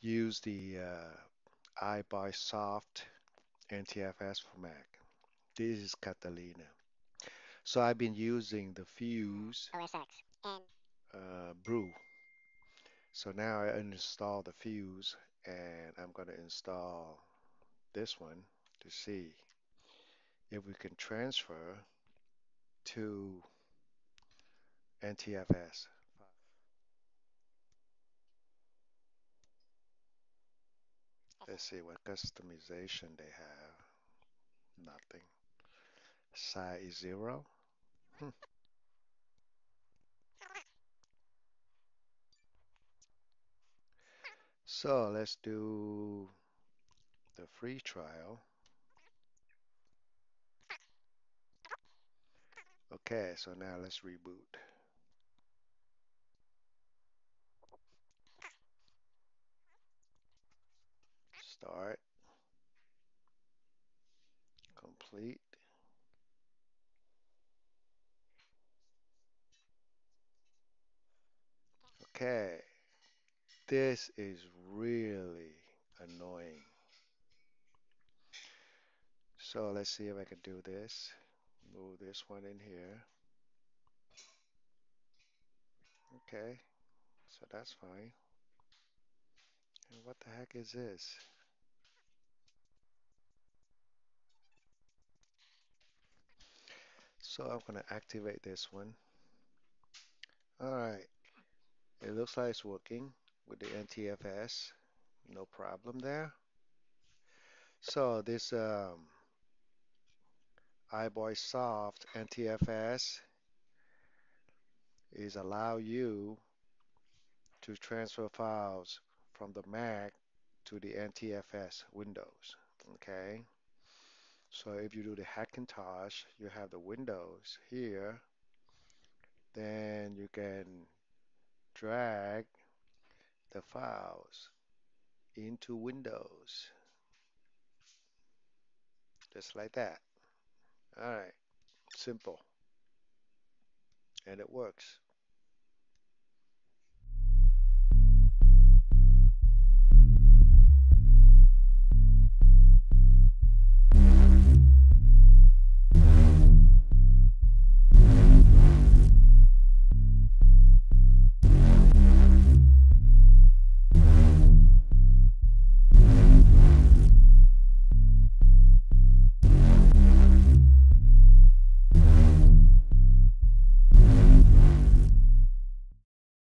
use the uh, iBoysoft NTFS for Mac. This is Catalina. So I've been using the FUSE OS X and uh, brew. So now I uninstall the Fuse and I'm going to install this one to see if we can transfer to NTFS. Let's see what customization they have. Nothing. Size is zero. Hmm. So let's do the free trial. Okay, so now let's reboot. Start. Complete. Okay. This is really annoying. So let's see if I can do this. Move this one in here. Okay, so that's fine. And what the heck is this? So I'm gonna activate this one. All right, it looks like it's working with the NTFS. No problem there. So this um, iBoysoft NTFS is allow you to transfer files from the Mac to the NTFS Windows. Okay, so if you do the Hackintosh, you have the Windows here, then you can drag the files into Windows just like that. All right, simple, and it works.